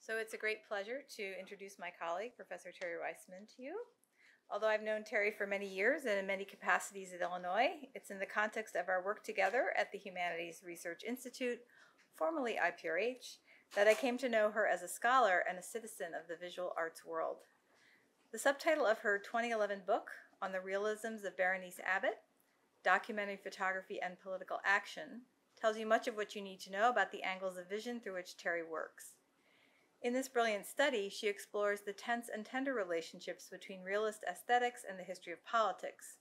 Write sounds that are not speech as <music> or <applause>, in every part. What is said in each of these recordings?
So it's a great pleasure to introduce my colleague, Professor Terri Weissman, to you. Although I've known Terri for many years and in many capacities at Illinois, it's in the context of our work together at the Humanities Research Institute, formerly IPRH, that I came to know her as a scholar and a citizen of the visual arts world. The subtitle of her 2011 book, On the Realisms of Berenice Abbott Documentary Photography and Political Action, tells you much of what you need to know about the angles of vision through which Terri works. In this brilliant study, she explores the tense and tender relationships between realist aesthetics and the history of politics,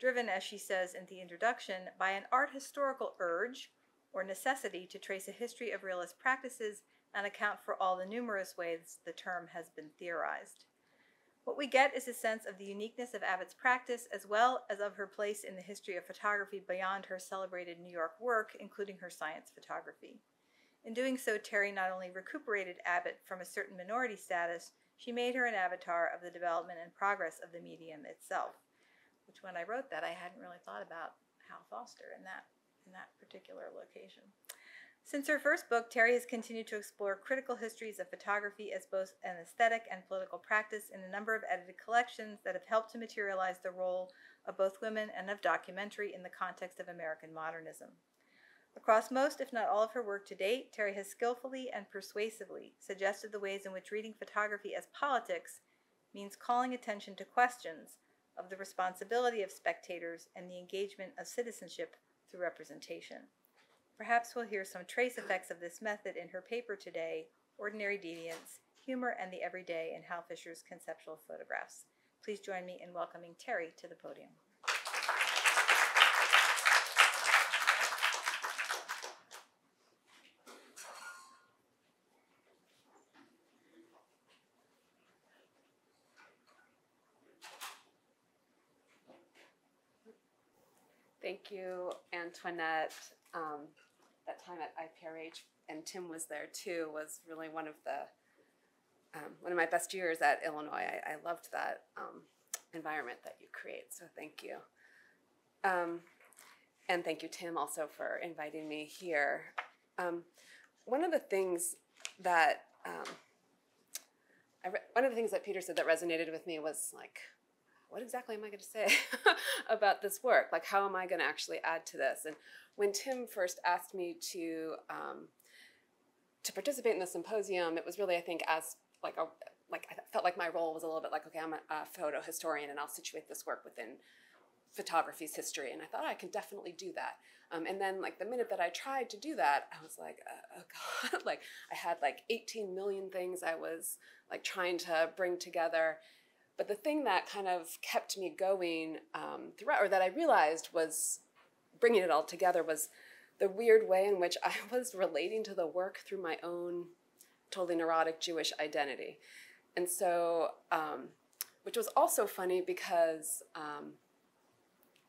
driven, as she says in the introduction, by an art historical urge or necessity to trace a history of realist practices and account for all the numerous ways the term has been theorized. What we get is a sense of the uniqueness of Abbott's practice as well as of her place in the history of photography beyond her celebrated New York work, including her science photography. In doing so, Terri not only recuperated Abbott from a certain minority status, she made her an avatar of the development and progress of the medium itself. Which, when I wrote that, I hadn't really thought about Hal Foster in that in that particular location. Since her first book, Terri has continued to explore critical histories of photography as both an aesthetic and political practice in a number of edited collections that have helped to materialize the role of both women and of documentary in the context of American modernism. Across most, if not all, of her work to date, Terri has skillfully and persuasively suggested the ways in which reading photography as politics means calling attention to questions of the responsibility of spectators and the engagement of citizenship through representation. Perhaps we'll hear some trace effects of this method in her paper today, Ordinary Deviance, Humor and the Everyday in Hal Fischer's Conceptual Photographs. Please join me in welcoming Terri to the podium. Thank you, Antoinette. Um, that time at IPRH, and Tim was there too, was really one of the um, one of my best years at Illinois. I, I loved that um, environment that you create. So thank you. Um, and thank you, Tim, also for inviting me here. Um, one of the things that um, I one of the things that Peter said that resonated with me was like what exactly am I going to say <laughs> about this work? Like, how am I going to actually add to this? And when Tim first asked me to um, to participate in the symposium, it was really, I think, as like a like I felt like my role was a little bit like, okay, I'm a, a photo historian, and I'll situate this work within photography's history, and I thought I could definitely do that. Um, and then, like the minute that I tried to do that, I was like, uh, oh <laughs> god, like I had like 18 million things I was like trying to bring together, but the thing that kind of kept me going um, throughout, or that I realized was bringing it all together, was the weird way in which <laughs> I was relating to the work through my own totally neurotic Jewish identity. And so, um, which was also funny because um,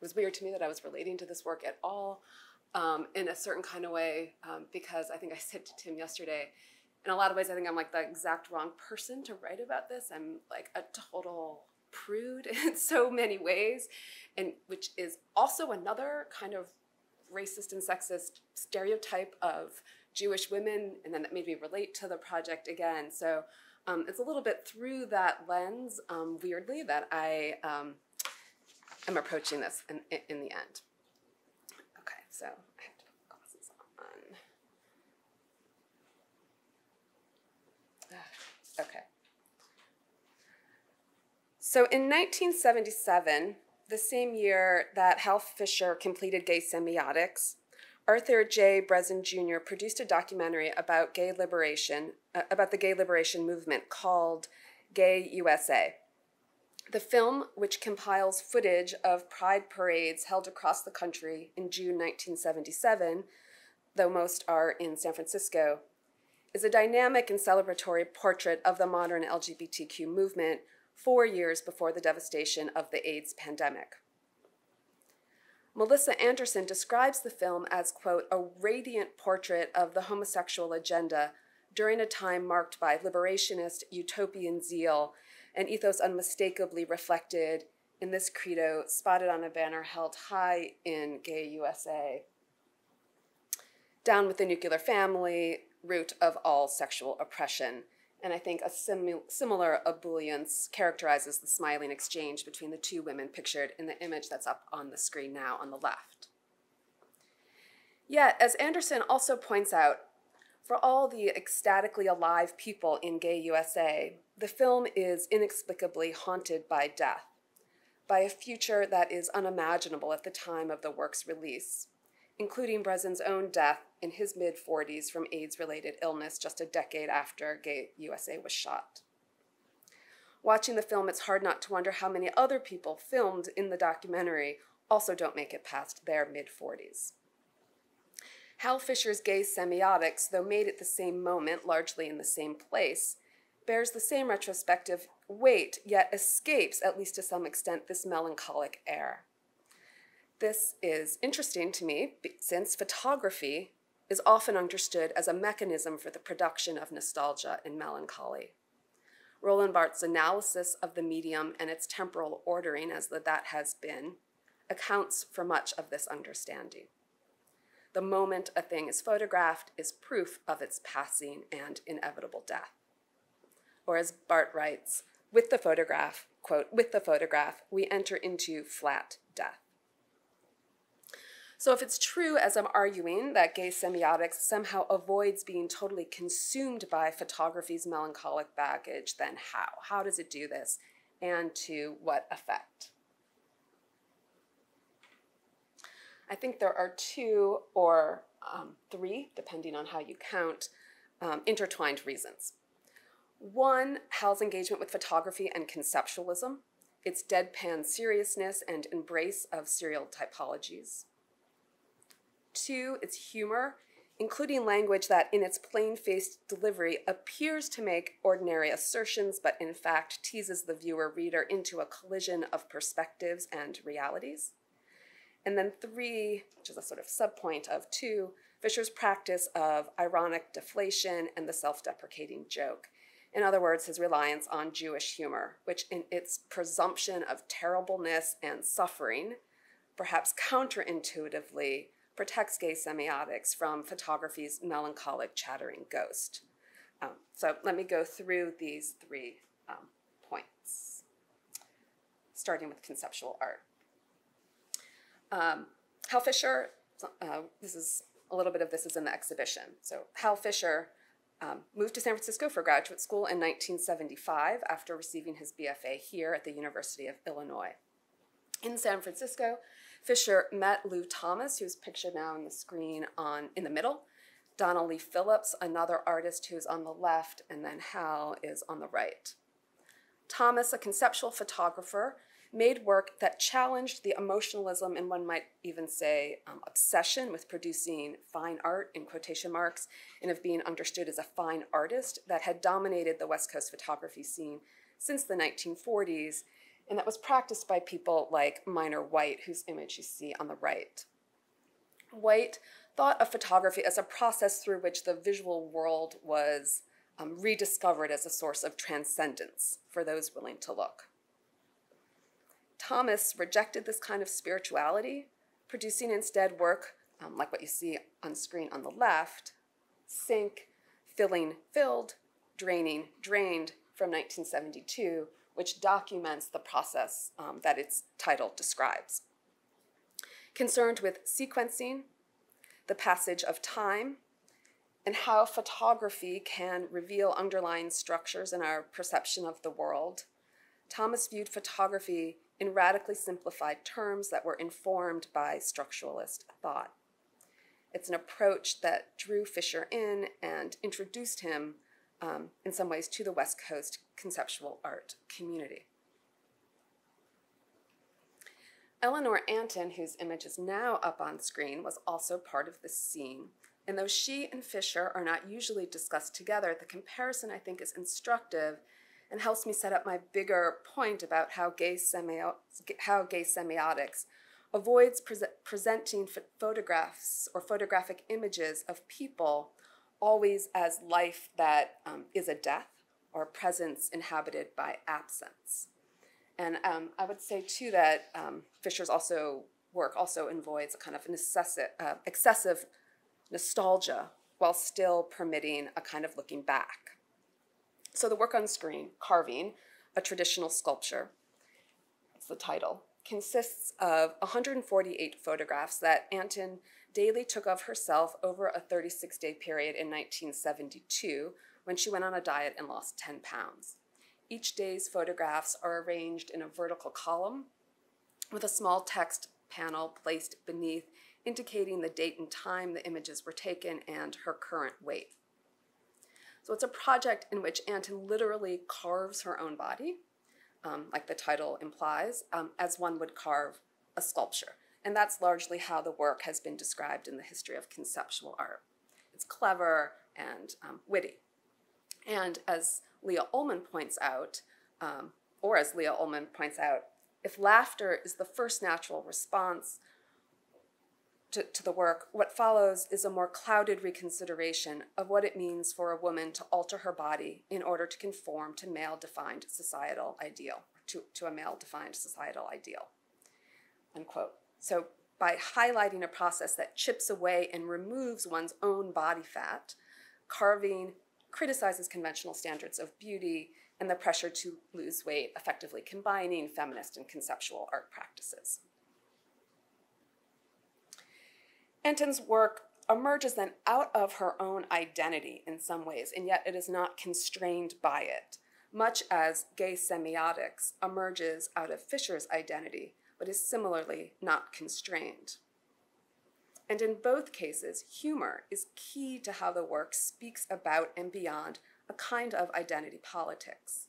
it was weird to me that I was relating to this work at all um, in a certain kind of way um, because I think I said to Tim yesterday, in a lot of ways, I think I'm like the exact wrong person to write about this. I'm like a total prude <laughs> in so many ways, and which is also another kind of racist and sexist stereotype of Jewish women, and then that made me relate to the project again. So um, it's a little bit through that lens, um, weirdly, that I um, am approaching this in, in the end. Okay, so Okay. So in 1977, the same year that Hal Fischer completed Gay Semiotics, Arthur J. Bressan Jr. produced a documentary about gay liberation, uh, about the gay liberation movement called Gay USA. The film, which compiles footage of pride parades held across the country in June 1977, though most are in San Francisco, is a dynamic and celebratory portrait of the modern LGBTQ movement four years before the devastation of the AIDS pandemic. Melissa Anderson describes the film as, quote, a radiant portrait of the homosexual agenda during a time marked by liberationist utopian zeal, an ethos unmistakably reflected in this credo spotted on a banner held high in Gay USA. Down with the nuclear family, root of all sexual oppression. And I think a similar ebullience characterizes the smiling exchange between the two women pictured in the image that's up on the screen now on the left. Yet, as Anderson also points out, for all the ecstatically alive people in gay USA, the film is inexplicably haunted by death, by a future that is unimaginable at the time of the work's release, including Breslin's own death in his mid 40s from AIDS related illness just a decade after Gay USA was shot. Watching the film, it's hard not to wonder how many other people filmed in the documentary also don't make it past their mid 40s. Hal Fischer's gay semiotics, though made at the same moment, largely in the same place, bears the same retrospective weight, yet escapes, at least to some extent, this melancholic air. This is interesting to me since photography is often understood as a mechanism for the production of nostalgia and melancholy. Roland Barthes' analysis of the medium and its temporal ordering, as that has been, accounts for much of this understanding. The moment a thing is photographed is proof of its passing and inevitable death. Or as Barthes writes, with the photograph, quote, with the photograph, we enter into flat. So if it's true, as I'm arguing, that gay semiotics somehow avoids being totally consumed by photography's melancholic baggage, then how? How does it do this? And to what effect? I think there are two or um, three, depending on how you count, um, intertwined reasons. One, Hal's engagement with photography and conceptualism, its deadpan seriousness and embrace of serial typologies. Two, its humor, including language that, in its plain faced delivery, appears to make ordinary assertions, but in fact teases the viewer reader into a collision of perspectives and realities. And then three, which is a sort of subpoint of two, Fischer's practice of ironic deflation and the self deprecating joke. In other words, his reliance on Jewish humor, which in its presumption of terribleness and suffering, perhaps counterintuitively, protects gay semiotics from photography's melancholic chattering ghost. Um, so let me go through these three um, points, starting with conceptual art. Um, Hal Fischer, uh, this is a little bit of this is in the exhibition. So Hal Fischer um, moved to San Francisco for graduate school in 1975 after receiving his BFA here at the University of Illinois. In San Francisco, Fischer met Lew Thomas, who's pictured now on the screen on in the middle, Donna Lee Phillips, another artist who's on the left, and then Hal is on the right. Thomas, a conceptual photographer, made work that challenged the emotionalism and one might even say um, obsession with producing fine art in quotation marks and of being understood as a fine artist that had dominated the West Coast photography scene since the 1940s and that was practiced by people like Minor White, whose image you see on the right. White thought of photography as a process through which the visual world was um, rediscovered as a source of transcendence for those willing to look. Thomas rejected this kind of spirituality, producing instead work um, like what you see on screen on the left sink, filling, filled, draining, drained from 1972, which documents the process um, that its title describes. Concerned with sequencing, the passage of time, and how photography can reveal underlying structures in our perception of the world, Thomas viewed photography in radically simplified terms that were informed by structuralist thought. It's an approach that drew Fischer in and introduced him, um, in some ways, to the West Coast conceptual art community. Eleanor Antin, whose image is now up on screen, was also part of this scene. And though she and Fischer are not usually discussed together, the comparison I think is instructive and helps me set up my bigger point about how gay, semio- how gay semiotics avoids pre- presenting photographs or photographic images of people always as life that um, is a death or presence inhabited by absence. And um, I would say too that um, Fischer's also work also avoids a kind of necessi- uh, excessive nostalgia while still permitting a kind of looking back So the work on screen, Carving, a traditional sculpture, that's the title, consists of 148 photographs that Antin daily took of herself over a 36 day period in 1972 when she went on a diet and lost 10 pounds. Each day's photographs are arranged in a vertical column with a small text panel placed beneath indicating the date and time the images were taken and her current weight. So it's a project in which Antin literally carves her own body, um, like the title implies, um, as one would carve a sculpture. And that's largely how the work has been described in the history of conceptual art. It's clever and um, witty. And as Leah Ollman points out, um, or as Leah Ollman points out, if laughter is the first natural response to, to, the work, what follows is a more clouded reconsideration of what it means for a woman to alter her body in order to conform to male defined societal ideal, to, to a male defined societal ideal. Unquote. So, by highlighting a process that chips away and removes one's own body fat, carving criticizes conventional standards of beauty and the pressure to lose weight, effectively combining feminist and conceptual art practices. Antin's work emerges then out of her own identity in some ways, and yet it is not constrained by it, much as gay semiotics emerges out of Fischer's identity, but is similarly not constrained. And in both cases, humor is key to how the work speaks about and beyond a kind of identity politics.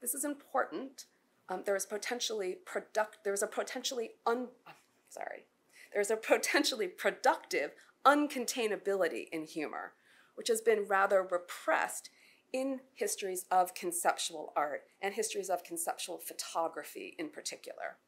This is important. Um, there is potentially product. There is a potentially un. Sorry, there's a potentially productive uncontainability in humor, which has been rather repressed in histories of conceptual art and histories of conceptual photography in particular.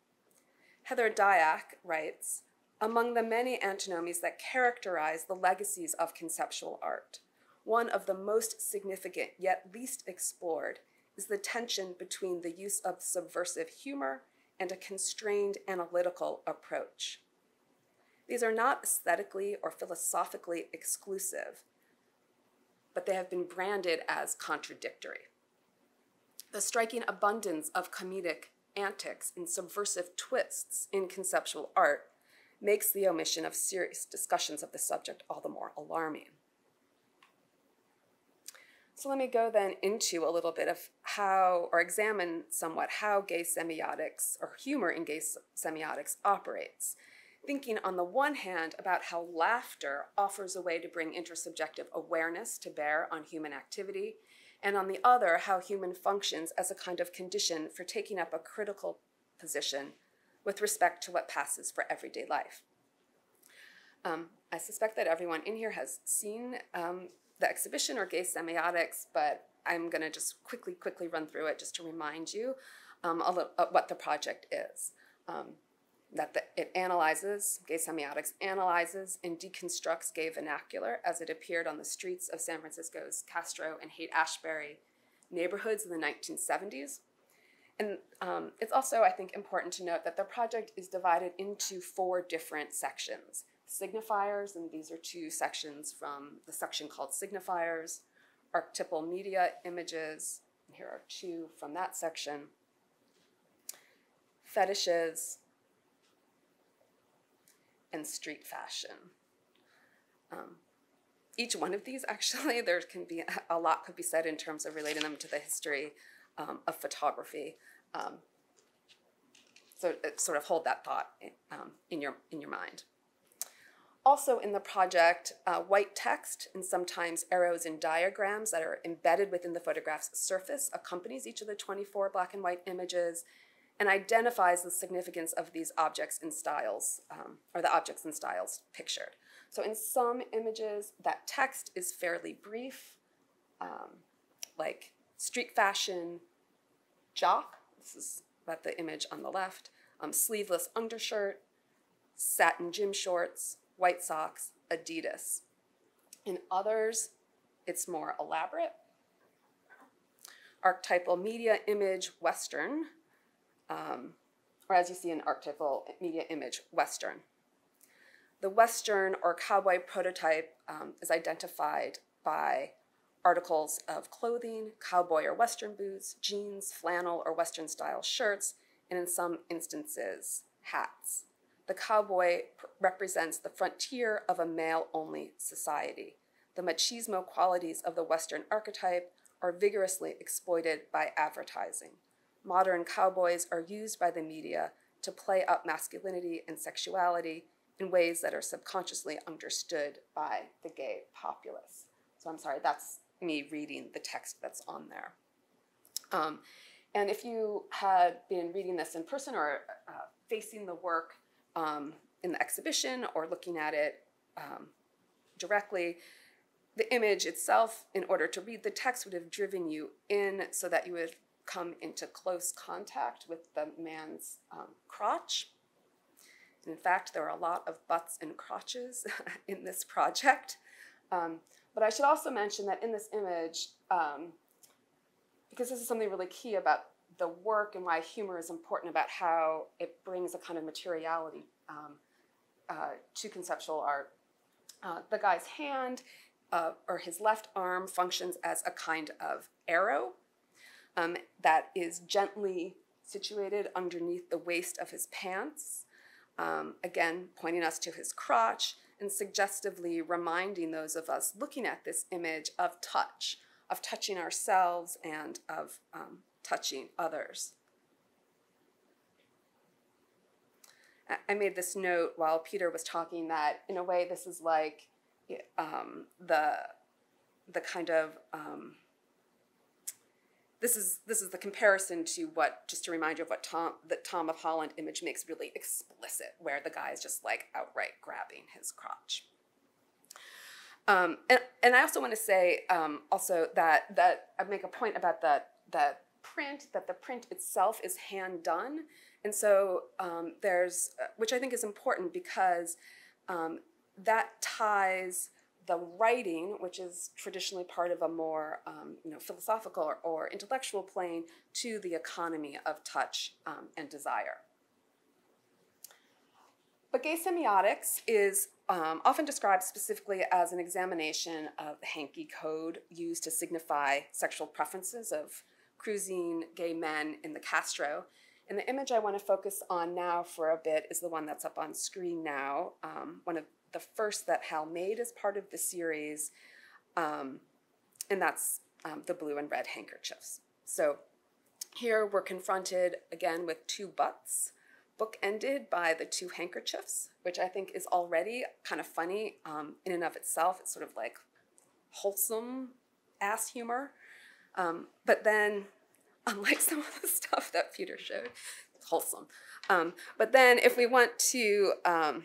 Heather Diack writes Among the many antinomies that characterize the legacies of conceptual art, one of the most significant yet least explored is the tension between the use of subversive humor and a constrained analytical approach. These are not aesthetically or philosophically exclusive, but they have been branded as contradictory. The striking abundance of comedic antics and subversive twists in conceptual art makes the omission of serious discussions of the subject all the more alarming. So let me go then into a little bit of how, or examine somewhat how gay semiotics or humor in gay semiotics operates thinking on the one hand about how laughter offers a way to bring intersubjective awareness to bear on human activity, and on the other, how human functions as a kind of condition for taking up a critical position with respect to what passes for everyday life. Um, I suspect that everyone in here has seen um, the exhibition or gay semiotics, but I'm going to just quickly, quickly run through it just to remind you um, little, uh, what the project is. Um, that the, it analyzes, gay semiotics analyzes and deconstructs gay vernacular as it appeared on the streets of San Francisco's Castro and Haight Ashbury neighborhoods in the 1970s. And um, it's also, I think, important to note that the project is divided into four different sections. Signifiers, and these are two sections from the section called Signifiers, archetypal media images, and here are two from that section, fetishes, and street fashion. Um, each one of these, <laughs> actually, there can be a lot could be said in terms of relating them to the history um, of photography. Um, so uh, sort of hold that thought um, in your in your mind. Also in the project, uh, white text and sometimes arrows and diagrams that are embedded within the photograph's surface accompanies each of the 24 black and white images and identifies the significance of these objects and styles, um, or the objects and styles pictured. So in some images, that text is fairly brief, um, like street fashion jock, this is about the image on the left, um, sleeveless undershirt, satin gym shorts, white socks, Adidas. In others, it's more elaborate. Archetypal media image, Western, um, or as you see in archetypal media image, Western. The Western or cowboy prototype um, is identified by articles of clothing, cowboy or western boots, jeans, flannel or western style shirts, and in some instances, hats. The cowboy represents the frontier of a male only society. The machismo qualities of the Western archetype are vigorously exploited by advertising. Modern cowboys are used by the media to play up masculinity and sexuality in ways that are subconsciously understood by the gay populace. So I'm sorry, that's me reading the text that's on there. Um, and if you had been reading this in person or uh, facing the work um, in the exhibition or looking at it um, directly, the image itself, in order to read the text, would have driven you in so that you would come into close contact with the man's um, crotch. In fact, there are a lot of butts and crotches <laughs> in this project. Um, but I should also mention that in this image, um, because this is something really key about the work and why humor is important about how it brings a kind of materiality um, uh, to conceptual art. Uh, the guy's hand uh, or his left arm functions as a kind of arrow um, that is gently situated underneath the waist of his pants, um, again, pointing us to his crotch and suggestively reminding those of us looking at this image of touch, of touching ourselves and of um, touching others. I made this note while Peter was talking that, in a way, this is like um, the the kind of um, this is this is the comparison to what just to remind you of what Tom the Tom of Holland image makes really explicit, where the guy is just like outright grabbing his crotch. Um, and, and I also want to say um, also that that I make a point about the the print that the print itself is hand done, and so um, there's uh, which I think is important because um, that ties the writing, which is traditionally part of a more um, you know, philosophical or, or, intellectual plane, to the economy of touch um, and desire. But gay semiotics is um, often described specifically as an examination of the hanky code used to signify sexual preferences of cruising gay men in the Castro. And the image I want to focus on now for a bit is the one that's up on screen now, um, one of the first that Hal made as part of the series, um, and that's um, the blue and red handkerchiefs. So here we're confronted again with two butts, bookended by the two handkerchiefs, which I think is already kind of funny um, in and of itself. It's sort of like wholesome ass humor. Um, but then, <laughs> unlike some of the stuff that Peter showed, wholesome. Um, but then, if we want to um,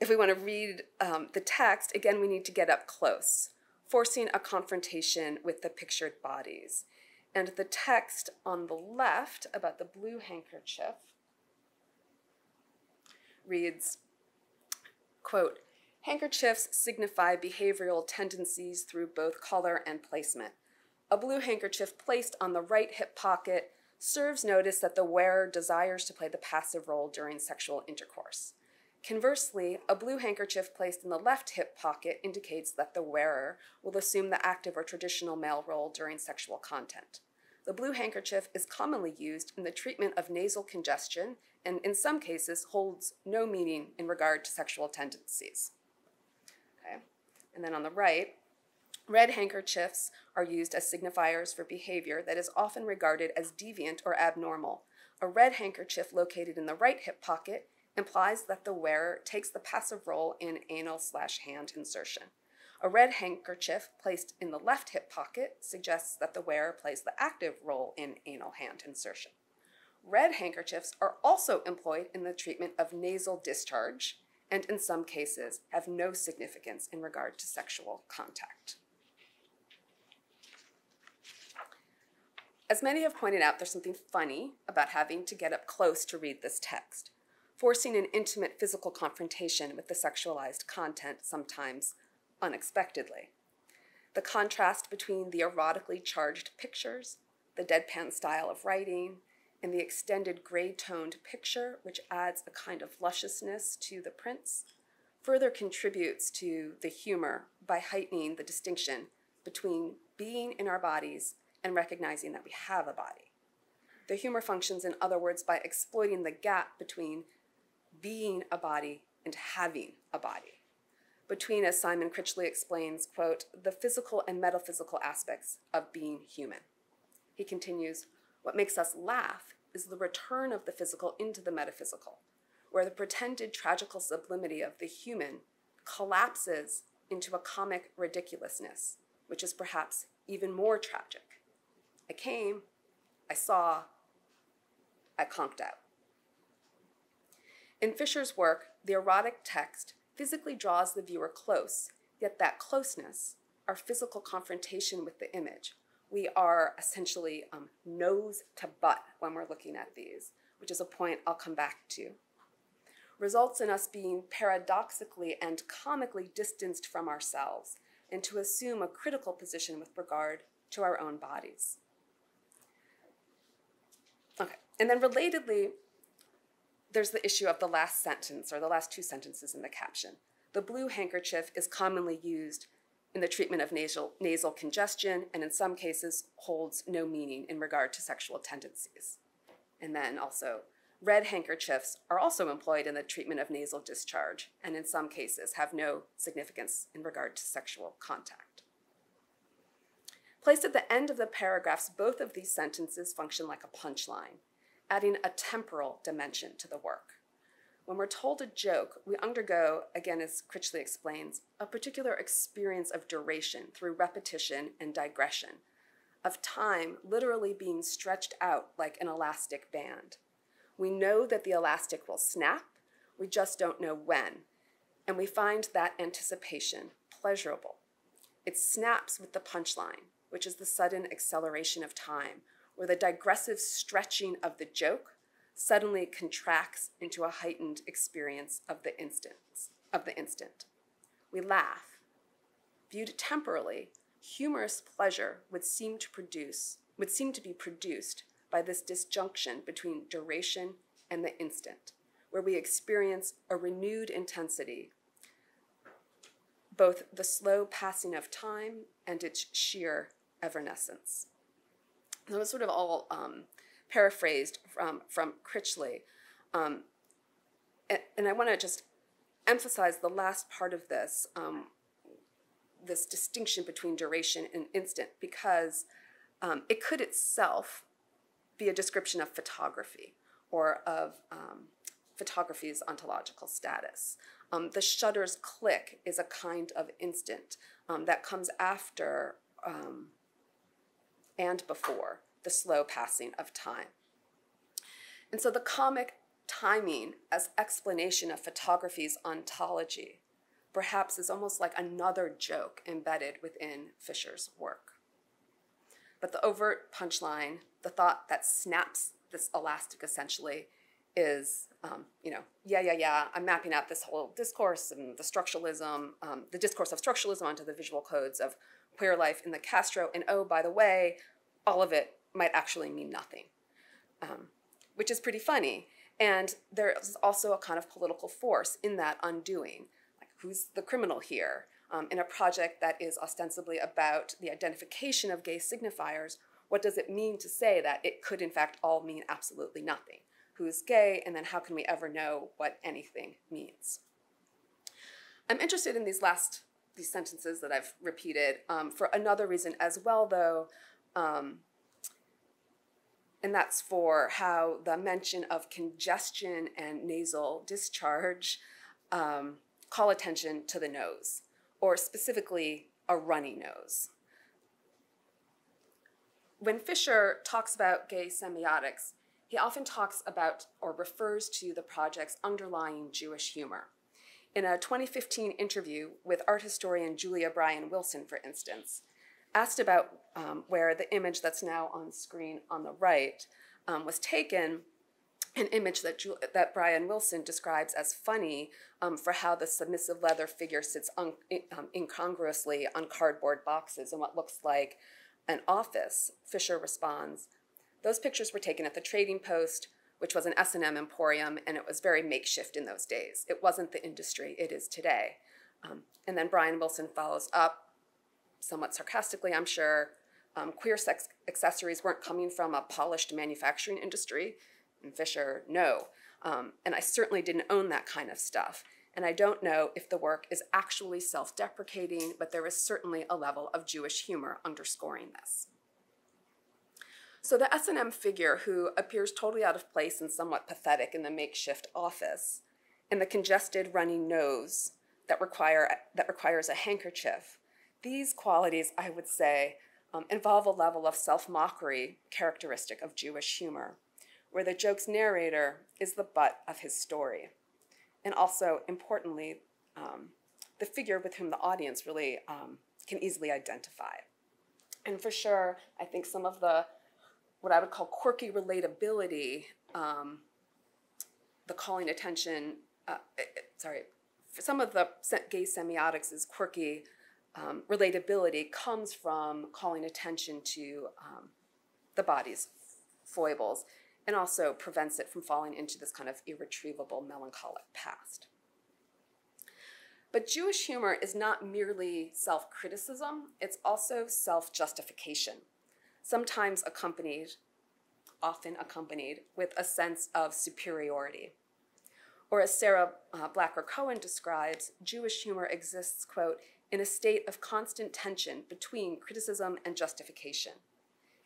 if we want to read um, the text, again, we need to get up close, forcing a confrontation with the pictured bodies. And the text on the left about the blue handkerchief reads, quote, Handkerchiefs signify behavioral tendencies through both color and placement. A blue handkerchief placed on the right hip pocket serves notice that the wearer desires to play the passive role during sexual intercourse. Conversely, a blue handkerchief placed in the left hip pocket indicates that the wearer will assume the active or traditional male role during sexual content. The blue handkerchief is commonly used in the treatment of nasal congestion and, in some cases, holds no meaning in regard to sexual tendencies. Okay. And then on the right, red handkerchiefs are used as signifiers for behavior that is often regarded as deviant or abnormal. A red handkerchief located in the right hip pocket implies that the wearer takes the passive role in anal slash hand insertion. A red handkerchief placed in the left hip pocket suggests that the wearer plays the active role in anal hand insertion. Red handkerchiefs are also employed in the treatment of nasal discharge and in some cases have no significance in regard to sexual contact. As many have pointed out, there's something funny about having to get up close to read this text forcing an intimate physical confrontation with the sexualized content sometimes unexpectedly. The contrast between the erotically charged pictures, the deadpan style of writing, and the extended gray toned picture, which adds a kind of lusciousness to the prints, further contributes to the humor by heightening the distinction between being in our bodies and recognizing that we have a body. The humor functions, in other words, by exploiting the gap between being a body and having a body. Between, as Simon Critchley explains, quote, the physical and metaphysical aspects of being human. He continues, what makes us laugh is the return of the physical into the metaphysical, where the pretended tragical sublimity of the human collapses into a comic ridiculousness, which is perhaps even more tragic. I came, I saw, I conked out. In Fischer's work, the erotic text physically draws the viewer close, yet that closeness, our physical confrontation with the image, we are essentially um, nose to butt when we're looking at these, which is a point I'll come back to, results in us being paradoxically and comically distanced from ourselves and to assume a critical position with regard to our own bodies. Okay, and then relatedly, there's the issue of the last sentence or the last two sentences in the caption. The blue handkerchief is commonly used in the treatment of nasal, nasal congestion and in some cases holds no meaning in regard to sexual tendencies. And then also, red handkerchiefs are also employed in the treatment of nasal discharge and in some cases have no significance in regard to sexual contact. Placed at the end of the paragraphs, both of these sentences function like a punchline, adding a temporal dimension to the work. When we're told a joke, we undergo, again as Critchley explains, a particular experience of duration through repetition and digression, of time literally being stretched out like an elastic band. We know that the elastic will snap, we just don't know when, and we find that anticipation pleasurable. It snaps with the punchline, which is the sudden acceleration of time, where the digressive stretching of the joke suddenly contracts into a heightened experience of the instant. Of the instant. We laugh. Viewed temporally, humorous pleasure would seem to produce would seem to be produced by this disjunction between duration and the instant, where we experience a renewed intensity, both the slow passing of time and its sheer evanescence. That was sort of all um, paraphrased from, from Critchley. Um, and, and, I want to just emphasize the last part of this, um, this distinction between duration and instant, because um, it could itself be a description of photography or of um, photography's ontological status. Um, the shutter's click is a kind of instant um, that comes after and before the slow passing of time. And so the comic timing as explanation of photography's ontology perhaps is almost like another joke embedded within Fischer's work. But the overt punchline, the thought that snaps this elastic essentially, is, um, you know, yeah, yeah, yeah, I'm mapping out this whole discourse and the structuralism, um, the discourse of structuralism onto the visual codes of queer life in the Castro, and oh, by the way, all of it might actually mean nothing, um, which is pretty funny. And there's also a kind of political force in that undoing. Like, who's the criminal here? Um, in a project that is ostensibly about the identification of gay signifiers, what does it mean to say that it could, in fact, all mean absolutely nothing? Who's gay, and then how can we ever know what anything means? I'm interested in these last these sentences that I've repeated um, for another reason as well, though. Um, and that's for how the mention of congestion and nasal discharge um, call attention to the nose, or specifically a runny nose. When Fischer talks about gay semiotics, he often talks about or refers to the project's underlying Jewish humor. In a 2015 interview with art historian Julia Bryan Wilson, for instance, asked about um, where the image that's now on screen on the right um, was taken, an image that, Ju- that Bryan Wilson describes as funny um, for how the submissive leather figure sits un- um, incongruously on cardboard boxes in what looks like an office. Fischer responds, those pictures were taken at the Trading Post, which was an S&M emporium, and it was very makeshift in those days. It wasn't the industry it is today. Um, and then Bryan Wilson follows up somewhat sarcastically, I'm sure, um, queer sex accessories weren't coming from a polished manufacturing industry. And Fischer, no. Um, and I certainly didn't own that kind of stuff. And I don't know if the work is actually self deprecating, but there is certainly a level of Jewish humor underscoring this. So the S&M figure who appears totally out of place and somewhat pathetic in the makeshift office, and the congested running nose that require that requires a handkerchief, these qualities, I would say, um, involve a level of self-mockery characteristic of Jewish humor, where the joke's narrator is the butt of his story, and also importantly, um, the figure with whom the audience really um, can easily identify. And for sure, I think some of the what I would call quirky relatability, um, the calling attention, uh, eh, eh, sorry, some of the gay semiotics is quirky um, relatability comes from calling attention to um, the body's foibles and also prevents it from falling into this kind of irretrievable melancholic past. But Jewish humor is not merely self criticism, it's also self justification sometimes accompanied, often accompanied, with a sense of superiority. Or as Sarah uh, Blacher Cohen describes, Jewish humor exists, quote, in a state of constant tension between criticism and justification.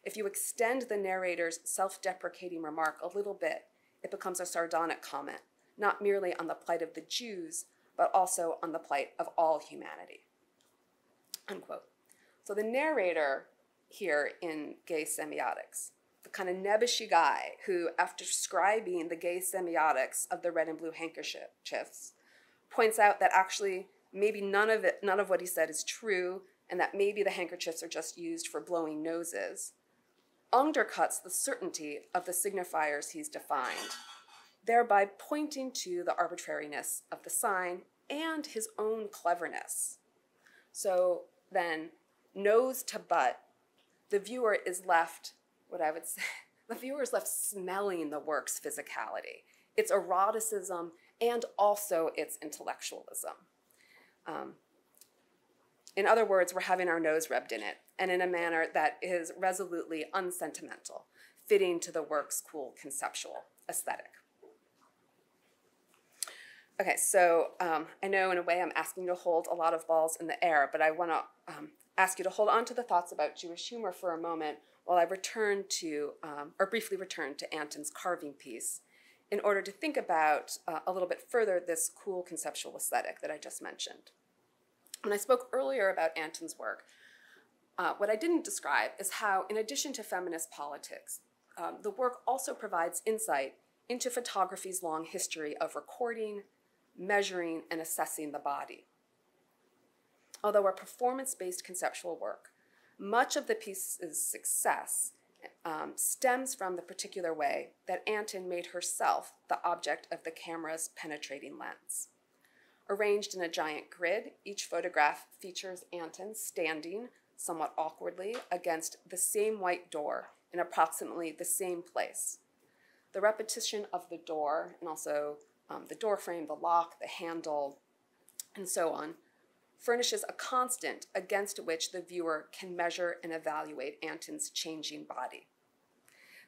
If you extend the narrator's self deprecating remark a little bit, it becomes a sardonic comment, not merely on the plight of the Jews, but also on the plight of all humanity. Unquote. So the narrator here in gay semiotics. The kind of nebbishy guy who, after describing the gay semiotics of the red and blue handkerchiefs, points out that actually maybe none of it, none of what he said is true, and that maybe the handkerchiefs are just used for blowing noses, undercuts the certainty of the signifiers he's defined, thereby pointing to the arbitrariness of the sign and his own cleverness. So then, nose to butt the viewer is left, what I would <laughs> say, the viewer is left smelling the work's physicality, its eroticism, and also its intellectualism. Um, in other words, we're having our nose rubbed in it, and in a manner that is resolutely unsentimental, fitting to the work's cool conceptual aesthetic. Okay, so um, I know in a way I'm asking you to hold a lot of balls in the air, but I want to um, ask you to hold on to the thoughts about Jewish humor for a moment while I return to, um, or briefly return to Antin's carving piece in order to think about uh, a little bit further this cool conceptual aesthetic that I just mentioned. When I spoke earlier about Antin's work, uh, what I didn't describe is how, in addition to feminist politics, um, the work also provides insight into photography's long history of recording, measuring, and assessing the body although a performance based conceptual work. Much of the piece's success um, stems from the particular way that Antin made herself the object of the camera's penetrating lens. Arranged in a giant grid, each photograph features Antin standing, somewhat awkwardly, against the same white door in approximately the same place. The repetition of the door, and also um, the door frame, the lock, the handle, and so on, furnishes a constant against which the viewer can measure and evaluate Antin's changing body.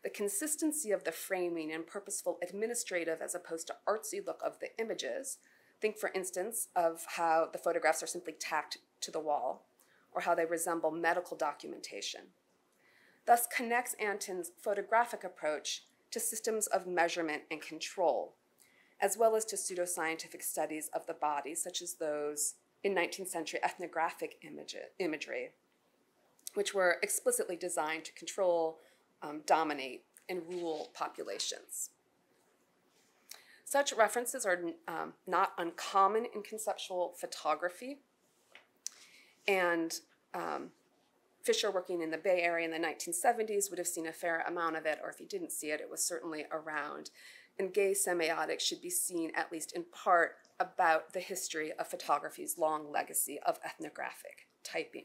The consistency of the framing and purposeful administrative as opposed to artsy look of the images, think for instance of how the photographs are simply tacked to the wall, or how they resemble medical documentation, thus connects Antin's photographic approach to systems of measurement and control, as well as to pseudoscientific studies of the body, such as those in 19th century ethnographic image, imagery, which were explicitly designed to control, um, dominate, and rule populations. Such references are um, not uncommon in conceptual photography, and um, Fischer, working in the Bay Area in the 1970s, would have seen a fair amount of it, or if he didn't see it, it was certainly around. And gay semiotics should be seen, at least in part, about the history of photography's long legacy of ethnographic typing.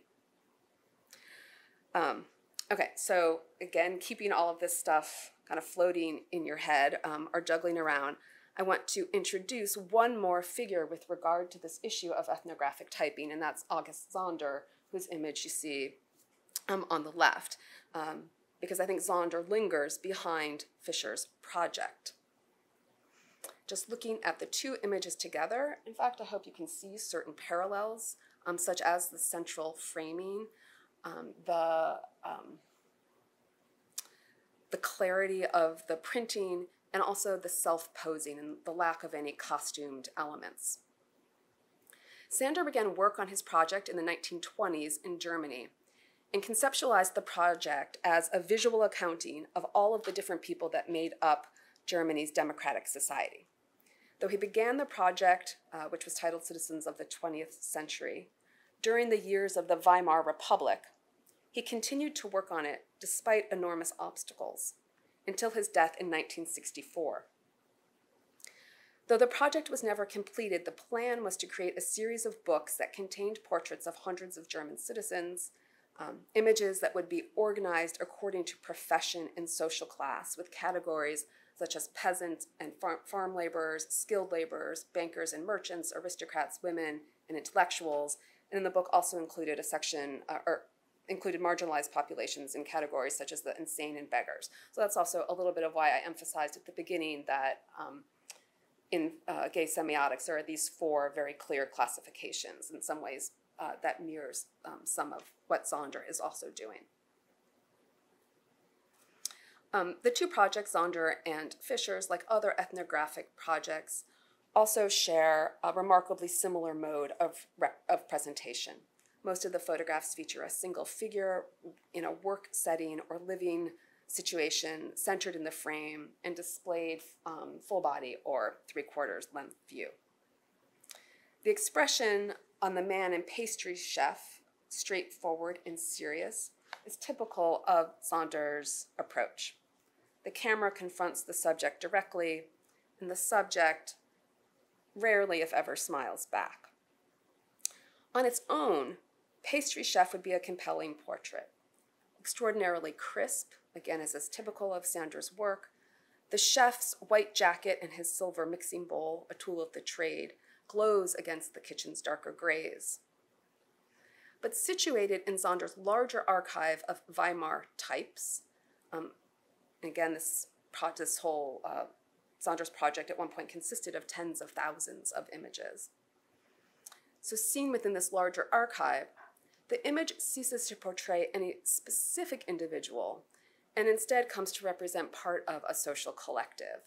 Um, okay, so again, keeping all of this stuff kind of floating in your head um, or juggling around, I want to introduce one more figure with regard to this issue of ethnographic typing, and that's August Sander, whose image you see um, on the left, um, because I think Sander lingers behind Fischer's project. Just looking at the two images together, in fact, I hope you can see certain parallels, um, such as the central framing, um, the, um, the clarity of the printing, and also the self-posing and the lack of any costumed elements. Sander began work on his project in the 1920s in Germany and conceptualized the project as a visual accounting of all of the different people that made up Germany's democratic society. Though he began the project, uh, which was titled Citizens of the 20th Century, during the years of the Weimar Republic, he continued to work on it despite enormous obstacles until his death in 1964. Though the project was never completed, the plan was to create a series of books that contained portraits of hundreds of German citizens, um, images that would be organized according to profession and social class, with categories such as peasants and farm, farm laborers, skilled laborers, bankers and merchants, aristocrats, women, and intellectuals. And in the book also included a section, uh, or included marginalized populations in categories such as the insane and beggars. So that's also a little bit of why I emphasized at the beginning that um, in uh, gay semiotics there are these four very clear classifications. In some ways, uh, that mirrors um, some of what Sander is also doing. Um, the two projects, Sander and Fischer's, like other ethnographic projects, also share a remarkably similar mode of, of presentation. Most of the photographs feature a single figure in a work setting or living situation centered in the frame and displayed um, full body or three quarters length view. The expression on the man and pastry chef, straightforward and serious, is typical of Sander's approach. The camera confronts the subject directly, and the subject rarely, if ever, smiles back. On its own, Pastry Chef would be a compelling portrait. Extraordinarily crisp, again, as is typical of Sander's work, the chef's white jacket and his silver mixing bowl, a tool of the trade, glows against the kitchen's darker grays. But situated in Sander's larger archive of Weimar types, um, again, this, this whole uh, project at one point consisted of tens of thousands of images. So seen within this larger archive, the image ceases to portray any specific individual and instead comes to represent part of a social collective.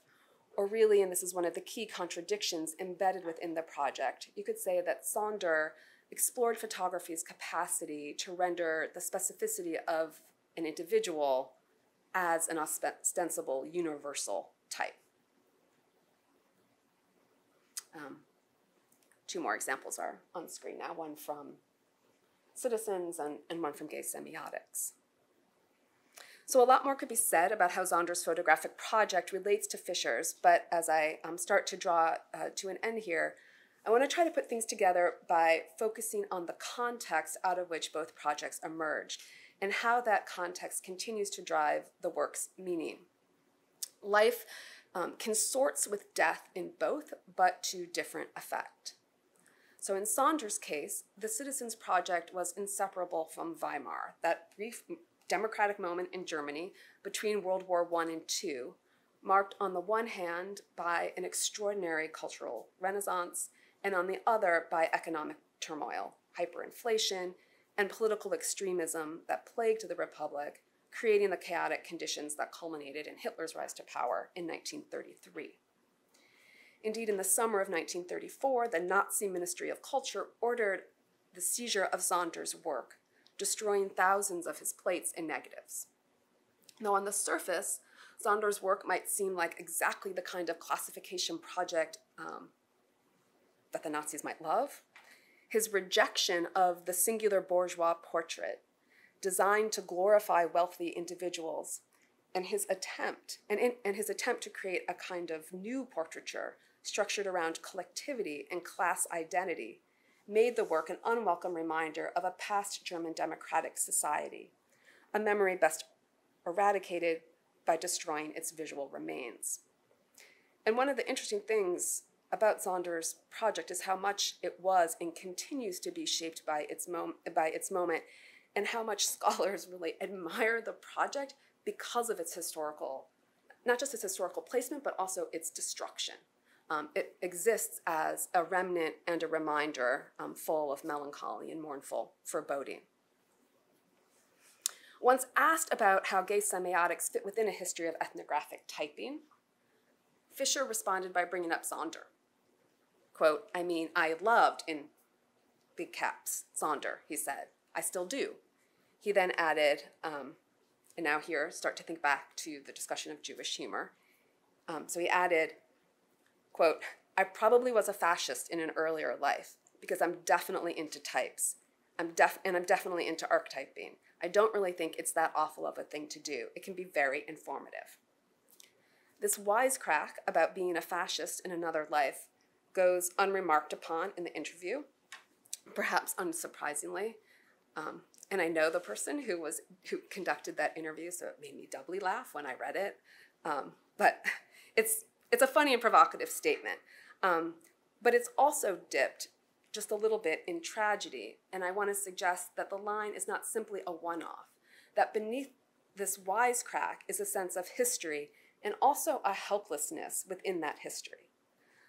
Or really, and this is one of the key contradictions embedded within the project, you could say that Sander explored photography's capacity to render the specificity of an individual as an ostensible universal type. Um, two more examples are on screen now, one from citizens and, and one from gay semiotics. So a lot more could be said about how Sander's photographic project relates to Fischer's, but as I um, start to draw uh, to an end here, I want to try to put things together by focusing on the context out of which both projects emerged and how that context continues to drive the work's meaning. Life um, consorts with death in both, but to different effect. So in Sander's case, the Citizens Project was inseparable from Weimar, that brief democratic moment in Germany between World War I and II, marked on the one hand by an extraordinary cultural renaissance, and on the other by economic turmoil, hyperinflation, and political extremism that plagued the Republic, creating the chaotic conditions that culminated in Hitler's rise to power in 1933. Indeed, in the summer of 1934, the Nazi Ministry of Culture ordered the seizure of Sander's work, destroying thousands of his plates and negatives. Now, on the surface, Sander's work might seem like exactly the kind of classification project um, that the Nazis might love. His rejection of the singular bourgeois portrait, designed to glorify wealthy individuals, and his attempt and, in, and his attempt to create a kind of new portraiture structured around collectivity and class identity, made the work an unwelcome reminder of a past German democratic society, a memory best eradicated by destroying its visual remains. and one of the interesting things about Sander's project is how much it was and continues to be shaped by its, mom- by its moment and how much scholars really admire the project because of its historical, not just its historical placement, but also its destruction. Um, it exists as a remnant and a reminder um, full of melancholy and mournful foreboding. Once asked about how gay semiotics fit within a history of ethnographic typing, Fischer responded by bringing up Sander. Quote, I mean, I loved in big caps, Sander, he said. I still do. He then added, um, and now here, start to think back to the discussion of Jewish humor. Um, so he added, quote, I probably was a fascist in an earlier life because I'm definitely into types. I'm def- and I'm definitely into archetyping. I don't really think it's that awful of a thing to do. It can be very informative. This wisecrack about being a fascist in another life goes unremarked upon in the interview, perhaps unsurprisingly. Um, and I know the person who was who conducted that interview, so it made me doubly laugh when I read it. Um, but <laughs> it's it's a funny and provocative statement, um, but it's also dipped just a little bit in tragedy. And I want to suggest that the line is not simply a one-off. That beneath this wisecrack is a sense of history and also a helplessness within that history.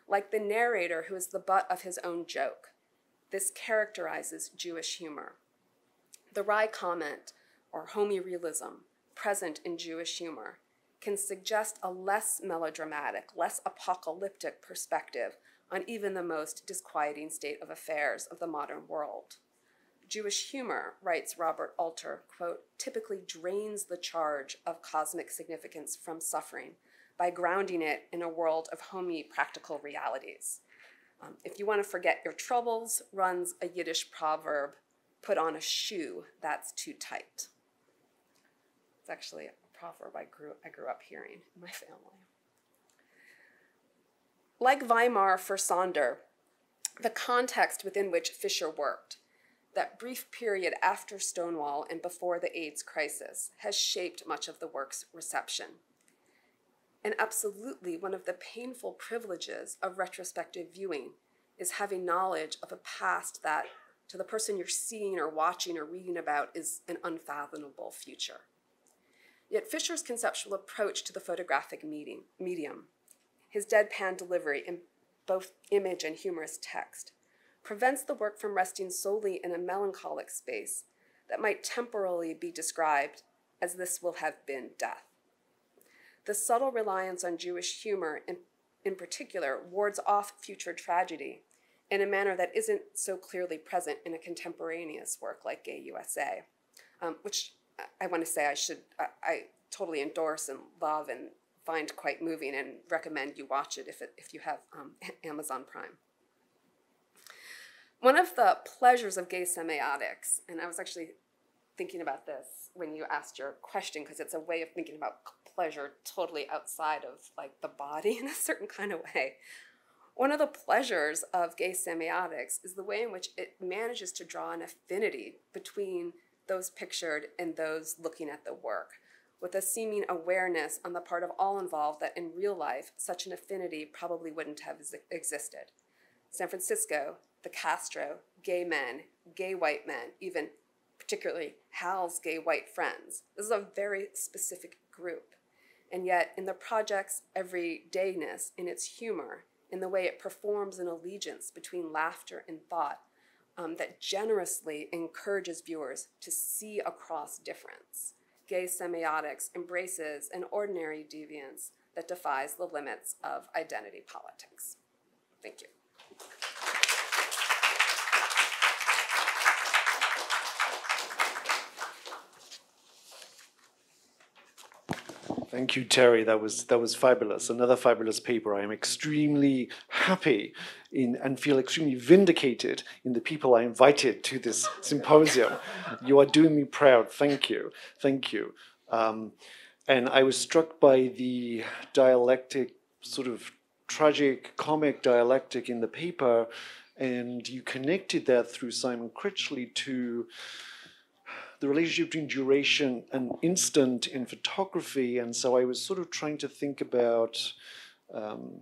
Like the narrator who is the butt of his own joke, this characterizes Jewish humor. The wry comment, or homorealism, present in Jewish humor, can suggest a less melodramatic, less apocalyptic perspective on even the most disquieting state of affairs of the modern world. Jewish humor, writes Robert Alter, quote, typically drains the charge of cosmic significance from suffering by grounding it in a world of homey practical realities. Um, if you want to forget your troubles, runs a Yiddish proverb put on a shoe that's too tight. It's actually a proverb I grew, I grew up hearing in my family. Like Weimar for Sander, the context within which Fischer worked, that brief period after Stonewall and before the AIDS crisis, has shaped much of the work's reception. And absolutely, one of the painful privileges of retrospective viewing is having knowledge of a past that, to the person you're seeing or watching or reading about, is an unfathomable future. Yet Fischer's conceptual approach to the photographic medium, medium his deadpan delivery in both image and humorous text, prevents the work from resting solely in a melancholic space that might temporarily be described as this will have been death. The subtle reliance on Jewish humor, in, in particular, wards off future tragedy in a manner that isn't so clearly present in a contemporaneous work like Gay USA, um, which I want to say I should I, I totally endorse and love and find quite moving and recommend you watch it if, it, if you have um, <laughs> Amazon Prime. One of the pleasures of gay semiotics, and I was actually thinking about this when you asked your question because it's a way of thinking about pleasure totally outside of like the body <laughs> in a certain kind of way. One of the pleasures of gay semiotics is the way in which it manages to draw an affinity between those pictured and those looking at the work with a seeming awareness on the part of all involved that in real life, such an affinity probably wouldn't have existed. San Francisco, the Castro, gay men, gay white men, even particularly Hal's gay white friends. This is a very specific group. And yet, in the project's everydayness, in its humor, in the way it performs an allegiance between laughter and thought, um, that generously encourages viewers to see across difference gay semiotics embraces an ordinary deviance that defies the limits of identity politics. Thank you. Thank you, Terri. That was that was fabulous. Another fabulous paper. I am extremely happy in and feel extremely vindicated in the people I invited to this symposium. you are doing me proud. Thank you. Thank you. Um, and I was struck by the dialectic, sort of tragic, comic dialectic in the paper, and you connected that through Simon Critchley to the relationship between duration and instant in photography. And so I was sort of trying to think about Um,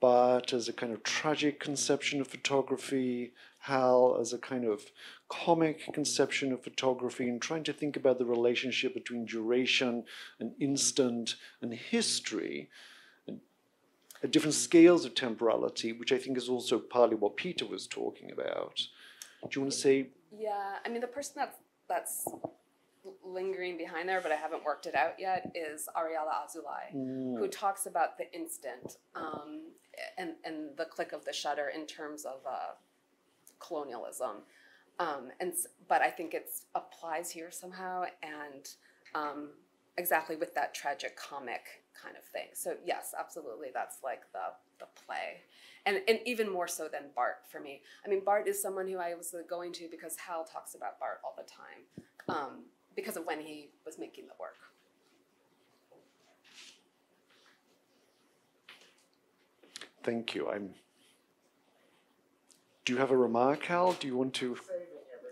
Barthes as a kind of tragic conception of photography, Hal as a kind of comic conception of photography, and trying to think about the relationship between duration and instant and history, at different scales of temporality, which I think is also partly what Peter was talking about. Do you want to say? Yeah, I mean the person that's that's lingering behind there, but I haven't worked it out yet, is Ariella Azoulay, Mm, who talks about the instant um, and and the click of the shutter in terms of uh, colonialism. Um, and but I think it applies here somehow, and um, exactly with that tragic comic kind of thing. So yes, absolutely, that's like the the play, and and even more so than Barthes for me. I mean, Barthes is someone who I was going to because Hal talks about Barthes all the time, um, because of when he was making the work. Thank you. I'm. Do you have a remark, Hal? Do you want to?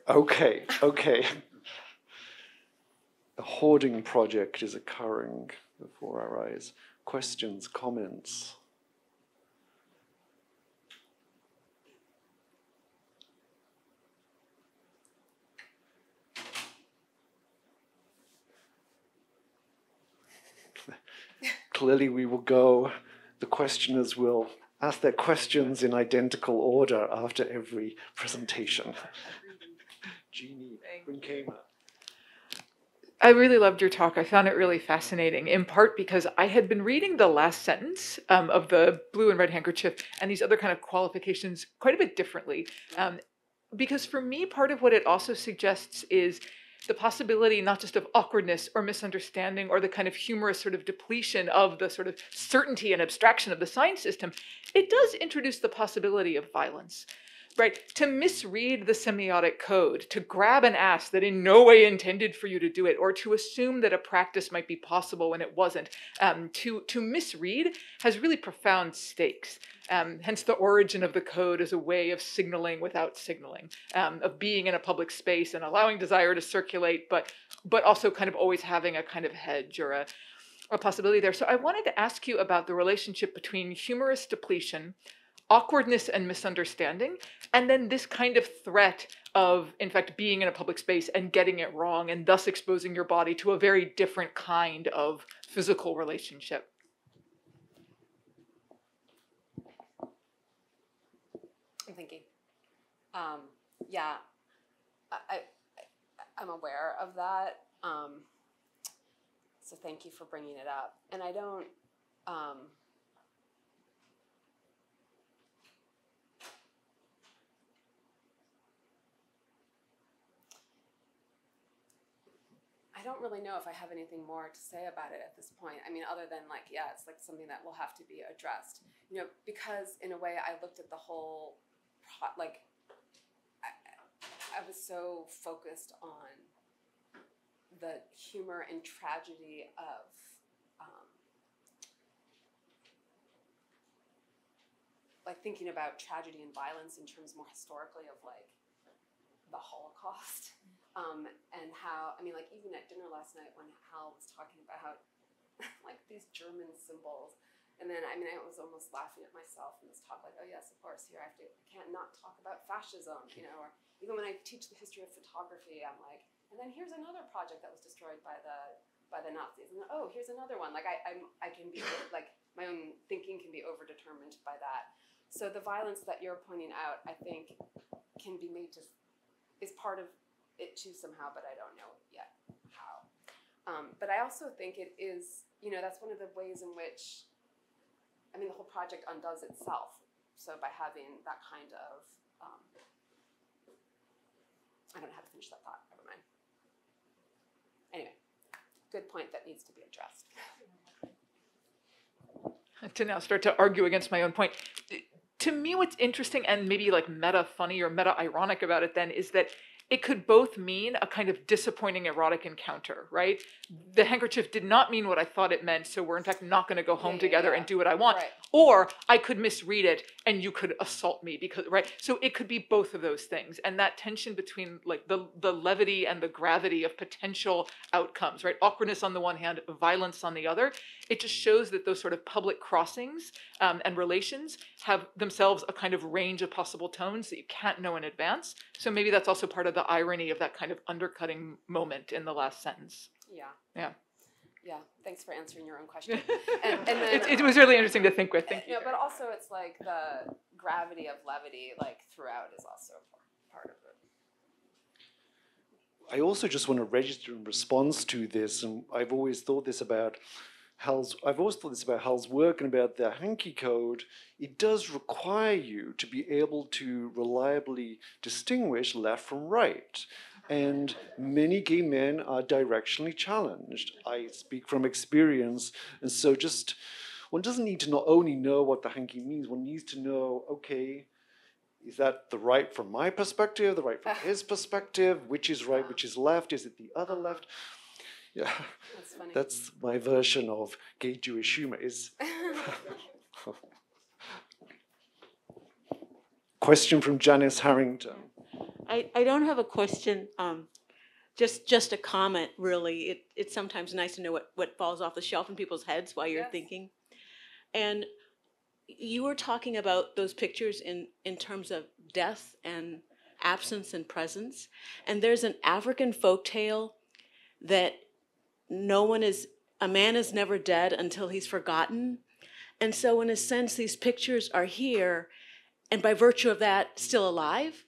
Okay, okay. A hoarding project is occurring before our eyes. Questions, comments? Clearly, we will go. The questioners will ask their questions in identical order after every presentation. Jeannie Brinkema. I really loved your talk. I found it really fascinating, in part because I had been reading the last sentence um, of the blue and red handkerchief and these other kind of qualifications quite a bit differently. Um, because for me, part of what it also suggests is the possibility not just of awkwardness or misunderstanding or the kind of humorous sort of depletion of the sort of certainty and abstraction of the sign system. It does introduce the possibility of violence right to misread the semiotic code to grab an ass that in no way intended for you to do it or to assume that a practice might be possible when it wasn't um, to to misread has really profound stakes um, hence the origin of the code as a way of signaling without signaling um, of being in a public space and allowing desire to circulate but but also kind of always having a kind of hedge or a a possibility there. So I wanted to ask you about the relationship between humorous depletion, awkwardness and misunderstanding, and then this kind of threat of, in fact, being in a public space and getting it wrong and thus exposing your body to a very different kind of physical relationship. I'm thinking. Um, yeah, I, I, I'm aware of that. Um, so thank you for bringing it up. And I don't. Um, don't really know if I have anything more to say about it at this point. I mean, other than like, yeah, it's like something that will have to be addressed. You know, because in a way, I looked at the whole, pro- like, I, I was so focused on the humor and tragedy of, um, like thinking about tragedy and violence in terms more historically of like the Holocaust um, and how I mean, like even at dinner last night when Hal was talking about <laughs> like these German symbols, and then I mean, I was almost laughing at myself in this talk, like, oh yes, of course, here I have to I can't not talk about fascism, you know, or even when I teach the history of photography, I'm like, and then here's another project that was destroyed by the by the Nazis, and oh, here's another one. Like I I'm, I can be <coughs> like my own thinking can be overdetermined by that. So the violence that you're pointing out, I think, can be made to is part of it too somehow, but I don't know yet how. Um, but I also think it is, you know, that's one of the ways in which, I mean, the whole project undoes itself. So by having that kind of, um, I don't know how to finish that thought. Never mind. Anyway, good point that needs to be addressed. to now start to argue against my own point. To me, what's interesting and maybe like meta funny or meta ironic about it then is that it could both mean a kind of disappointing erotic encounter, right? The handkerchief did not mean what I thought it meant, so we're in fact not going to go home yeah, together yeah. and do what I want. Right. Or I could misread it and you could assault me because right. So it could be both of those things, and that tension between like the the levity and the gravity of potential outcomes, right? Awkwardness on the one hand, violence on the other. It just shows that those sort of public crossings um, and relations have themselves a kind of range of possible tones that you can't know in advance. So maybe that's also part of the irony of that kind of undercutting moment in the last sentence. Yeah. Yeah. Yeah. Thanks for answering your own question. <laughs> And, and then, it, it was really interesting to think with. Thank you. Yeah, but also it's like the gravity of levity, like throughout, is also part of it. I also just want to register in response to this, and I've always thought this about Hal's. I've always thought this about Hal's work and about the Hanky Code. It does require you to be able to reliably distinguish left from right, and many gay men are directionally challenged. I speak from experience, and so just one doesn't need to not only know what the hanky means. One needs to know, okay, is that the right from my perspective, the right from <laughs> his perspective? Which is right, which is left? Is it the other left? Yeah, That's funny. that's my version of gay Jewish humor. Is <laughs> <laughs> question from Janice Harrington. I, I don't have a question, um, just, just a comment, really. It, it's sometimes nice to know what, what falls off the shelf in people's heads while you're Yes. thinking. And you were talking about those pictures in, in terms of death and absence and presence. And there's an African folk tale that no one is, a man is never dead until he's forgotten. And so, in a sense, these pictures are here, and by virtue of that, still alive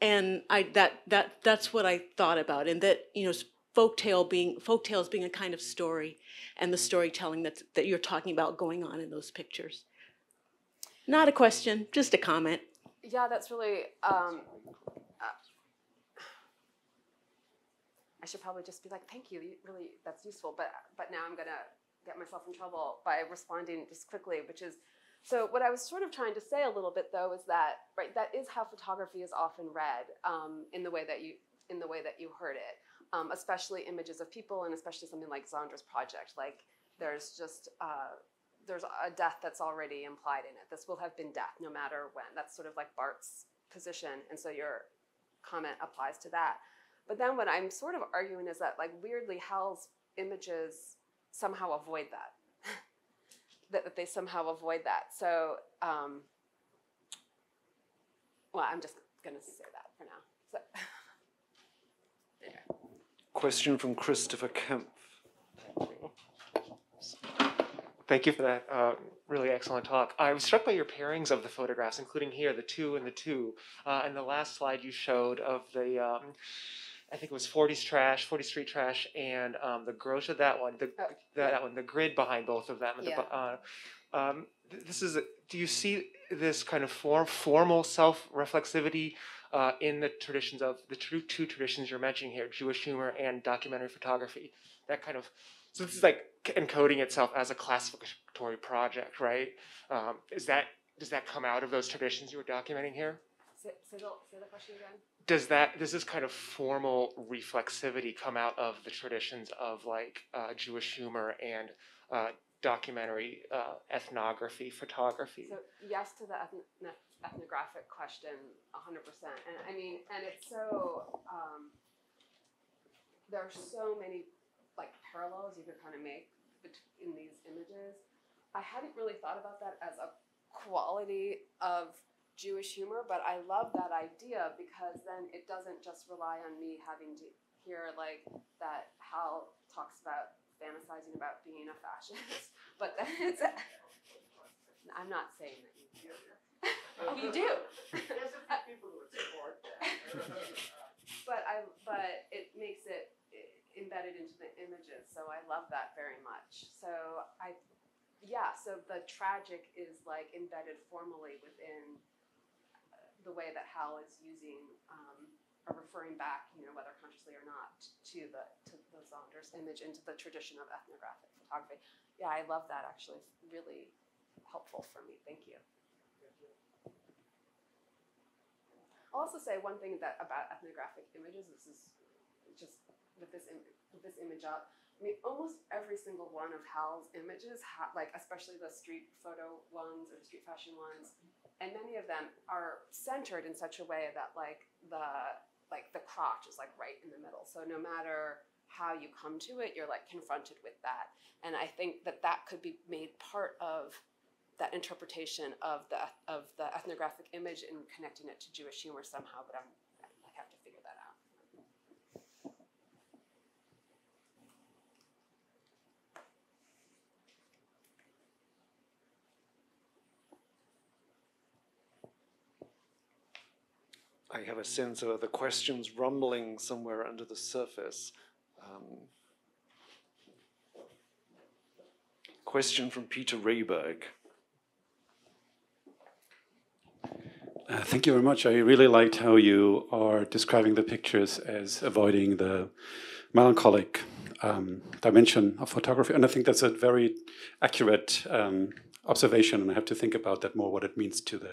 and I that that that's what I thought about, and that you know folktale being folktales being a kind of story, and the storytelling that that you're talking about going on in those pictures. Not a question, just a comment. yeah, that's really. Um, uh, I should probably just be like, "Thank you, you- really, that's useful." But but now I'm gonna get myself in trouble by responding just quickly, which is. So what I was sort of trying to say a little bit though is that right that is how photography is often read um, in the way that you in the way that you heard it, um, especially images of people and especially something like Sander's project. Like there's just uh, there's a death that's already implied in it. This will have been death no matter when. That's sort of like Barthes's position, and so your comment applies to that. But then what I'm sort of arguing is that like weirdly Hal's images somehow avoid that. That, that they somehow avoid that. So um, well, I'm just gonna say that for now. So anyway. Question from Christopher Kempf. Thank you for that uh, really excellent talk. I was struck by your pairings of the photographs, including here, the two and the two. Uh, and the last slide you showed of the, um, I think it was 40s trash, 40 street trash, and um, the Grosha, that one, the, Oh, that, that one, the grid behind both of them. and the Yeah. bu- uh, um, th- this is, a, do you see this kind of form, formal self reflexivity uh, in the traditions of the two, two traditions you're mentioning here, Jewish humor and documentary photography? That kind of so this is like encoding itself as a classificatory project, right? Um, is that does that come out of those traditions you were documenting here? Say, say, the, say the question again. Does that does this kind of formal reflexivity come out of the traditions of like uh, Jewish humor and uh, documentary uh, ethnography, photography? So yes to the ethno- ethnographic question, hundred percent. And I mean, and it's so um, there are so many like parallels you could kind of make in these images. I hadn't really thought about that as a quality of Jewish humor, but I love that idea because then it doesn't just rely on me having to hear like that Hal talks about fantasizing about being a fascist, <laughs> but then it's. <laughs> I'm not saying that you do. oh, <laughs> you do. but I but it makes it embedded into the images, so I love that very much. So I yeah, so the tragic is like embedded formally within the way that Hal is using um, or referring back, you know, whether consciously or not, to the to the Sander's image into the tradition of ethnographic photography. Yeah, I love that. Actually, it's really helpful for me. Thank you. I'll also say one thing that about ethnographic images. This is just with this with this image up. I mean, almost every single one of Hal's images, ha- like especially the street photo ones or the street fashion ones, and many of them are centered in such a way that like the like the crotch is like right in the middle. So no matter how you come to it, you're like confronted with that. And I think that that could be made part of that interpretation of the of the ethnographic image and connecting it to Jewish humor somehow. But I'm I have to figure that out. I have a sense of the questions rumbling somewhere under the surface. Um, question from Peter Rehberg. Uh, thank you very much. I really liked how you are describing the pictures as avoiding the melancholic um, dimension of photography, and I think that's a very accurate um, observation. And I have to think about that more. What it means to the,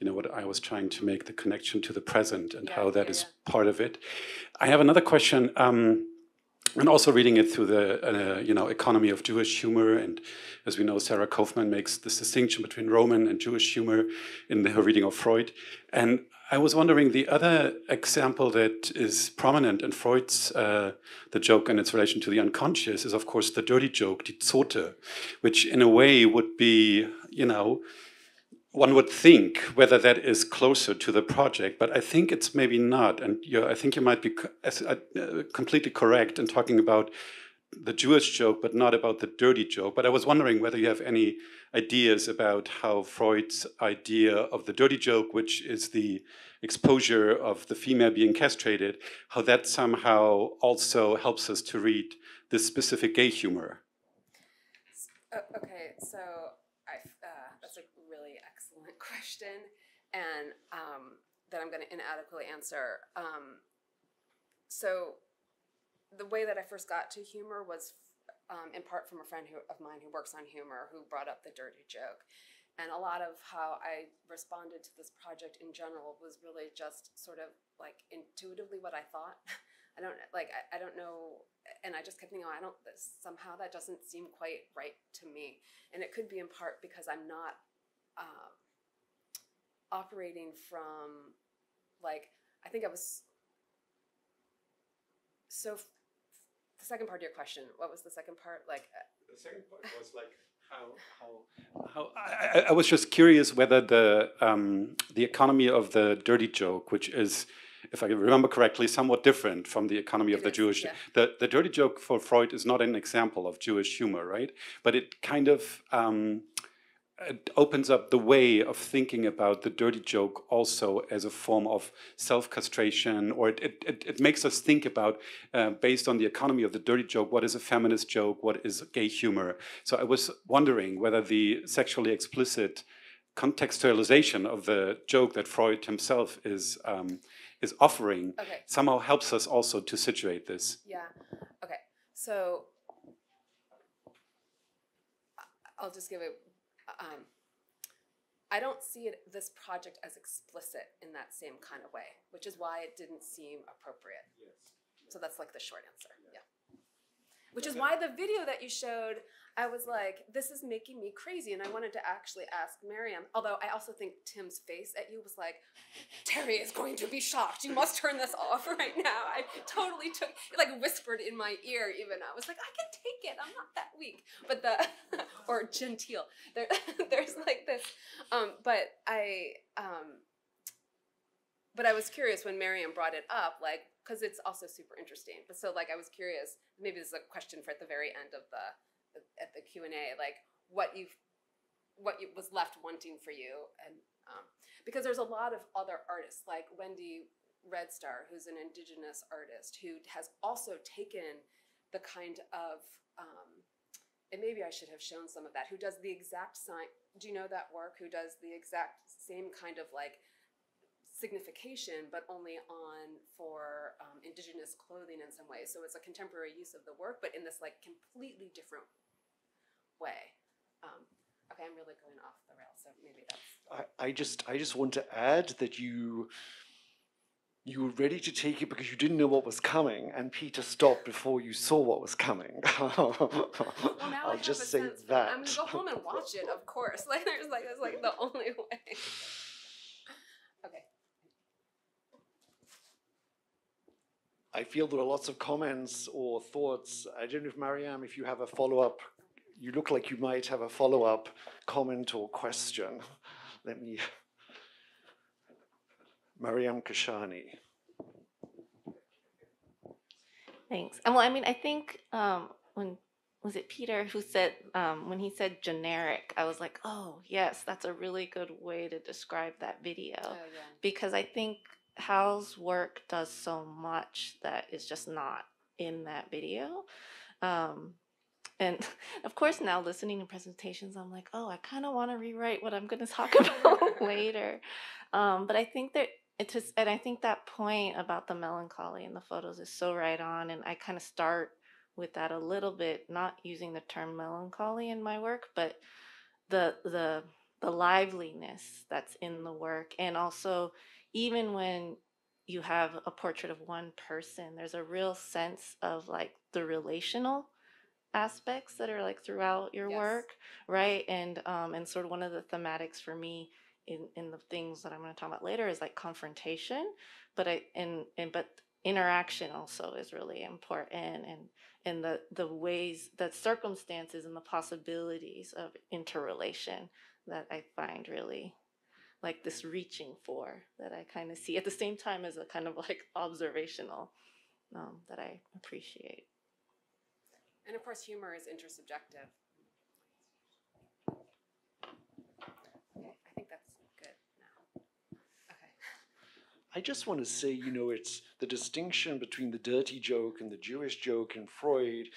you know, what I was trying to make the connection to the present and Yeah, how that yeah, is yeah. part of it. I have another question. Um, and also reading it through the uh, you know economy of Jewish humor, and as we know, Sarah Kofman makes this distinction between Roman and Jewish humor in her reading of Freud. And I was wondering the other example that is prominent in Freud's uh, the joke and its relation to the unconscious is of course the dirty joke, die Zote, which in a way would be you know one would think whether that is closer to the project, but I think it's maybe not. And I think you might be co- uh, completely correct in talking about the Jewish joke, but not about the dirty joke. But I was wondering whether you have any ideas about how Freud's idea of the dirty joke, which is the exposure of the female being castrated, how that somehow also helps us to read this specific gay humor. Uh, okay, so I, uh, that's a really excellent question, and um, that I'm going to inadequately answer. Um, so, the way that I first got to humor was um, in part from a friend who, of mine who works on humor who brought up the dirty joke. And a lot of how I responded to this project in general was really just sort of like intuitively what I thought. <laughs> I don't like I, I don't know and I just kept thinking, oh, I don't somehow that doesn't seem quite right to me. And it could be in part because I'm not um, operating from like I think I was so f- the second part of your question, what was the second part? Like uh, The second part was like how how how I, I- I was just curious whether the um, the economy of the dirty joke, which is, if I remember correctly, somewhat different from the economy of It the is, Jewish. yeah. The the dirty joke for Freud is not an example of Jewish humor, right? But it kind of um, it opens up the way of thinking about the dirty joke also as a form of self-castration or it, it, it, makes us think about uh, based on the economy of the dirty joke what is a feminist joke what is gay humor so i was wondering whether the sexually explicit contextualization of the joke that freud himself is um, is offering okay, somehow helps us also to situate this Yeah. Okay. So I'll just give it. Um, I don't see it this project as explicit in that same kind of way, which is why it didn't seem appropriate. So that's like the short answer. Yeah. Which is why the video that you showed, I was like, this is making me crazy. And I wanted to actually ask Miriam, although I also think Tim's face at you was like, Terri is going to be shocked. You must turn this off <laughs> right now. I totally took, like whispered in my ear even. I was like, I can take it. I'm not that weak. But the, <laughs> or genteel. There, <laughs> there's like this. Um, but I, um, but I was curious when Miriam brought it up, like, because it's also super interesting. But so, like, I was curious. Maybe this is a question for at the very end of the, at the Q and A, like, what you, what you was left wanting for you, and um, because there's a lot of other artists, like Wendy Red Star, who's an indigenous artist who has also taken the kind of, um, and maybe I should have shown some of that. Who does the exact sign? Do you know that work? Who does the exact same kind of like signification, but only on for um, indigenous clothing in some ways. So it's a contemporary use of the work, but in this like completely different way. Um, okay, I'm really going off the rails, so maybe that's I, I just I just want to add that you you were ready to take it because you didn't know what was coming, and Peter stopped before you saw what was coming. <laughs> Well, I'll just say sense that. I'm gonna go home and watch it, of course. <laughs> Like there's like that's like the only way. Okay. I feel there are lots of comments or thoughts. I don't know if Mariam, if you have a follow up, you look like you might have a follow up comment or question. Let me. Mariam Kashani. Thanks. And well, I mean, I think um, when was it Peter who said um, when he said generic, I was like, oh yes, that's a really good way to describe that video Oh yeah. because I think Hal's work does so much that is just not in that video. Um, and <laughs> of course, now listening to presentations, I'm like, oh, I kind of want to rewrite what I'm going <laughs> to talk about <laughs> later. Um, but I think that it just, and I think that point about the melancholy in the photos is so right on. And I kind of start with that a little bit, not using the term melancholy in my work, but the the the liveliness that's in the work, and also even when you have a portrait of one person, there's a real sense of like the relational aspects that are like throughout your Yes. work, right? And um and sort of one of the thematics for me in in the things that I'm going to talk about later is like confrontation, but I and and but interaction also is really important and and the the ways that circumstances and the possibilities of interrelation that I find really like this reaching for that I kind of see at the same time as a kind of like observational um, that I appreciate. And of course, humor is intersubjective. Okay, I think that's good now. Okay. I just want to say, you know, it's the distinction between the dirty joke and the Jewish joke in Freud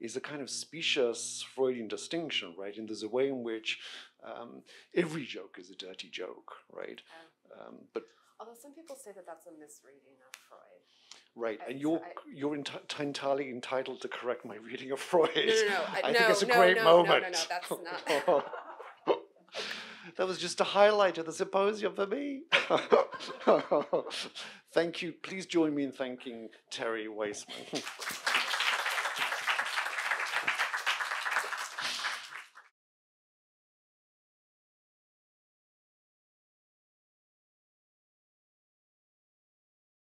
is a kind of specious Freudian distinction, right? And there's a way in which um, every joke is a dirty joke, right? Um, but Although some people say that that's a misreading of Freud. Right, and you're I- you're enti- entirely entitled to correct my reading of Freud. No, no, no. I, I no, think it's a no, great no, no, moment. No, no, that's <laughs> not. <laughs> that was just a highlight of the symposium for me. <laughs> Thank you. Please join me in thanking Terri Weissman.